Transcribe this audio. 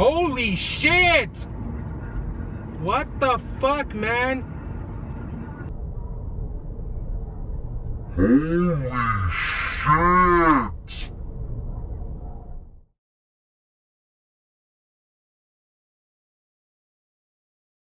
Holy shit! What the fuck, man? Holy shit!